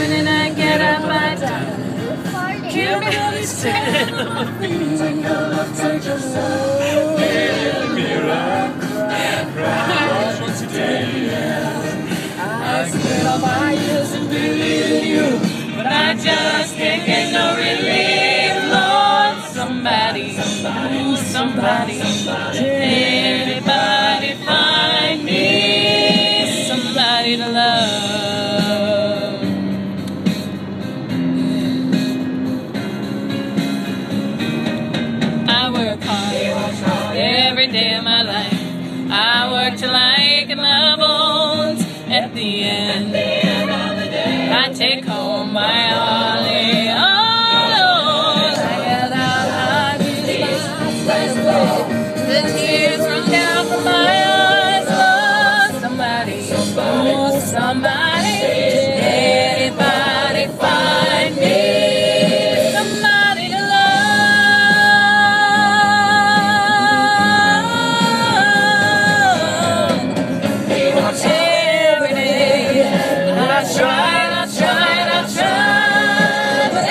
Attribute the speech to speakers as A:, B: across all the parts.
A: morning I get up, I die. Can't stand and up such a slow. Little mirror, cry once I spent all my years in believing you, but I just can't get no relief. Lord, somebody, somebody, somebody. somebody. Work hard every day of my life. I work till I ache in my bones. At the end, I take home my only. Oh Lord, I get out. The tears run down from my eyes. Oh, somebody, oh, somebody, I try, I try, I try, but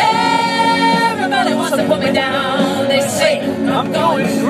A: everybody wants to put me down. They say I'm going crazy.